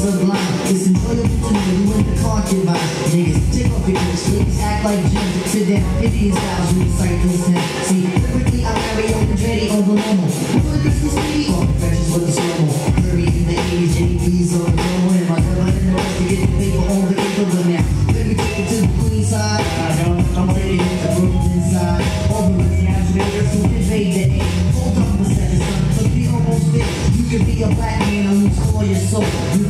I be sublime. It's enjoyable to you the. Niggas, take off your clothes, ladies act like gems. Sit down, Indian styles, hymns. See, typically I marry open Dreddy over normal. Before the Christmas City, or confessions with the slow Curry in the 80s, Jenny B's on the low end. My girl in the rest to get the paper on the paper, but now, let me take it to the queen side. I don't, I'm ready to the rooms inside. All the rest, yeah, I'm ready to invade the air. Hold on a second, son, we almost there. You could be a black man and lose all your soul. You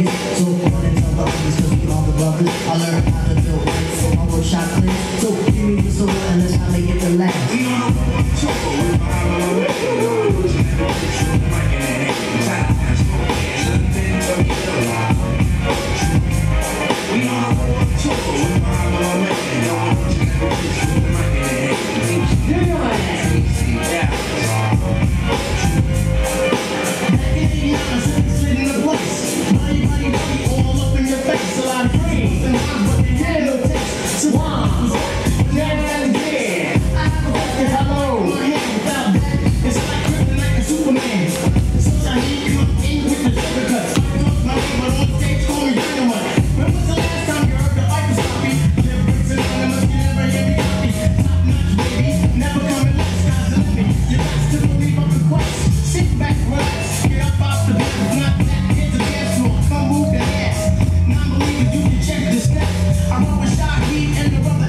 Yeah. step. I'm always shy, heat, and the rubber.